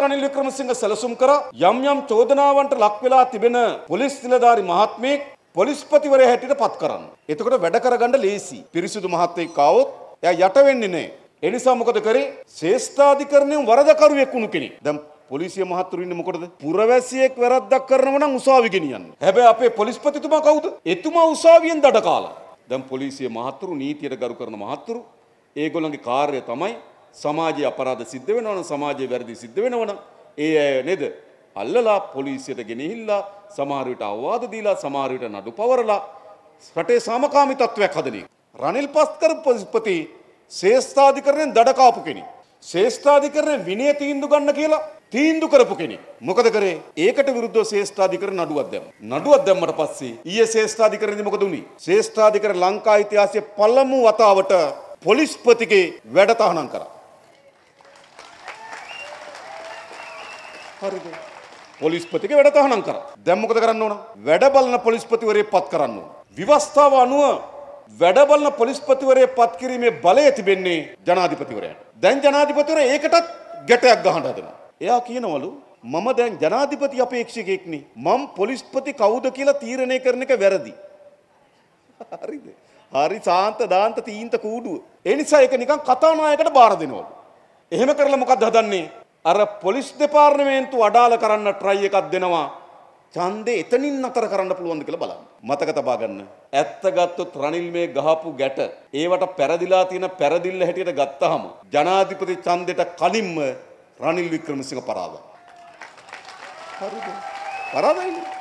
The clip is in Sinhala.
රනිල් වික්‍රමසිංහ සැලසුම් කරා යම් යම් චෝදනාවන්ට ලක් වෙලා තිබෙන පොලිස් නිලධාරි මහත්මයෙක් පොලිස්පතිවරයා හැටියට පත් කරන්න. එතකොට වැඩ කරගන්න ලේසි. පිරිසිදු මහත්තයෙක් ආවොත් එයා යට වෙන්නේ නැහැ. ඒ නිසා මොකද කරේ? ශ්‍රේෂ්ඨාධිකරණයෙන් වරදකරුවෙක් වුණු කෙනෙක්. දැන් පොලිසිය මහත්තුරු ඉන්නේ මොකටද? පුරවැසියෙක් වැරද්දක් කරනව නම් උසාවි ගෙනියන්න. හැබැයි අපේ පොලිස්පතිතුමා කවුද? එතුමා උසාවියෙන් දඩ කාලා. දැන් පොලිසිය මහත්තුරු නීතියට ගරු කරන මහත්තුරු ඒගොල්ලන්ගේ කාර්යය තමයි සමාජයේ අපරාධ සිද්ධ වෙනවනම් සමාජයේ වැරදි සිද්ධ වෙනවනම් ඒ අය නේද අල්ලලා පොලිසියට ගෙනහිල්ලා සමහර විට අවවාද දීලා සමහර විට නඩු පවරලා රටේ සාමකාමී තත්ත්වයක් හදන එක. රනිල් පස්කර පොලිස්පති ශ්‍රේෂ්ඨාධිකරණයෙන් දඩ කාපු කෙනෙක්. ශ්‍රේෂ්ඨාධිකරණයෙන් විනය තීන්දුව ගන්න කියලා තීන්දුව කරපු කෙනෙක්. මොකද කරේ? ඒකට විරුද්ධව ශ්‍රේෂ්ඨාධිකරණ නඩුවක් දැම්මා. නඩුවක් දැම්මට පස්සේ ඊයේ ශ්‍රේෂ්ඨාධිකරණෙදි මොකද උනේ? ශ්‍රේෂ්ඨාධිකරණ ලංකා ඉතිහාසයේ පළමු වතාවට පොලිස්පතිගේ වැඩ තහනම් කරා. හරිද? පොලිස්පතිගේ වැඩ තහනම් කරා. දැන් මොකද කරන්න ඕන? වැඩ බලන පොලිස්පතිවරයෙක් පත් කරන්න ඕන. විවස්ථාව අනුව වැඩ බලන පොලිස්පතිවරයෙක් පත් කිරීමේ බලය තිබෙන්නේ ජනාධිපතිවරයාට. දැන් ජනාධිපතිවරයා ඒකටත් ගැටයක් ගහන්න හදනවා. එයා කියනවලු මම දැන් ජනාධිපති අපේක්ෂකයෙක්නේ. මම පොලිස්පති කවුද කියලා තීරණය කරන එක වැරදි. හරිද? හරි සාන්ත දාන්ත තීන්ත කූඩුව. ඒ නිසා ඒක නිකන් කතානායකට බාර දෙනවලු. එහෙම කරලා මොකක්ද හදන්නේ? අර පොලිස් දෙපාර්තමේන්තුව අඩාල කරන්න ට්‍රයි එකක් දෙනවා. ඡන්දේ එතනින් නතර කරන්න පුළුවන්ද කියලා බලන්න. මතක තබා ගන්න. ඇත්ත ගත්තොත් රනිල් මේ ගහපු ගැට ඒවට පෙරදිලා තියෙන පෙරදිල්ල හැටියට ගත්තාම ජනාධිපති ඡන්දෙට කලින්ම රනිල් වික්‍රමසිංහ පරාදයි. හරිද? පරාදයිනේ.